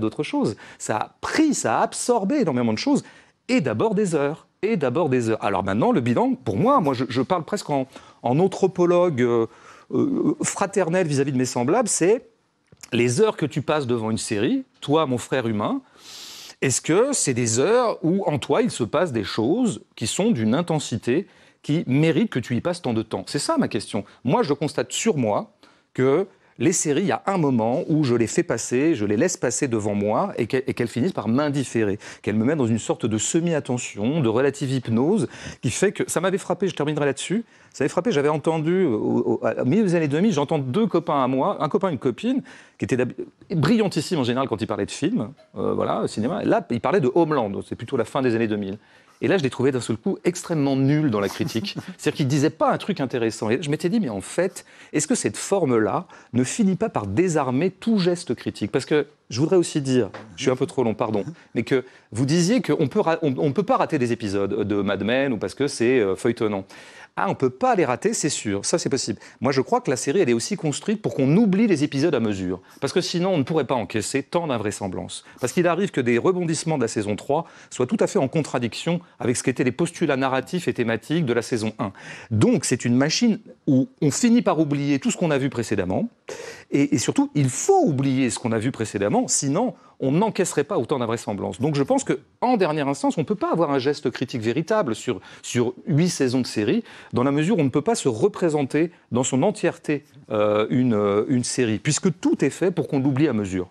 d'autres choses. Ça a pris, ça a absorbé énormément de choses, et d'abord des heures. Et d'abord des heures. Alors maintenant, le bilan, pour moi, moi je, parle presque en, anthropologue euh, euh, fraternel vis-à-vis de mes semblables, c'est les heures que tu passes devant une série, toi, mon frère humain, est-ce que c'est des heures où en toi il se passe des choses qui sont d'une intensité qui méritent que tu y passes tant de temps? C'est ça ma question. Moi, je constate sur moi que les séries, il y a un moment où je les fais passer, je les laisse passer devant moi et qu'elles finissent par m'indifférer, qu'elles me mettent dans une sorte de semi-attention, de relative hypnose, qui fait que ça m'avait frappé, je terminerai là-dessus, ça m'avait frappé, j'avais entendu, au, milieu des années 2000, j'entends deux copains à moi, un copain et une copine, qui étaient brillantissimes en général quand ils parlaient de films, euh, voilà, cinéma, là, ils parlaient de Homeland, c'est plutôt la fin des années 2000. Et là, je l'ai trouvé d'un seul coup extrêmement nul dans la critique. C'est-à-dire qu'il ne disait pas un truc intéressant. Et je m'étais dit, mais en fait, est-ce que cette forme-là ne finit pas par désarmer tout geste critique? Parce que je voudrais aussi dire, je suis un peu trop long, pardon, mais que vous disiez qu'on ne peut, on, peut pas rater des épisodes de Mad Men ou parce que c'est euh, feuilletonnant. Ah, on ne peut pas les rater, c'est sûr, ça c'est possible. Moi je crois que la série elle est aussi construite pour qu'on oublie les épisodes à mesure. Parce que sinon on ne pourrait pas encaisser tant d'invraisemblances. Parce qu'il arrive que des rebondissements de la saison 3 soient tout à fait en contradiction avec ce qu'étaient les postulats narratifs et thématiques de la saison 1. Donc c'est une machine où on finit par oublier tout ce qu'on a vu précédemment. Et, surtout, il faut oublier ce qu'on a vu précédemment, sinon on n'encaisserait pas autant d'invraisemblance. Donc je pense qu'en dernière instance, on ne peut pas avoir un geste critique véritable sur, sur huit saisons de série, dans la mesure où on ne peut pas se représenter dans son entièreté euh, une, euh, une série, puisque tout est fait pour qu'on l'oublie à mesure.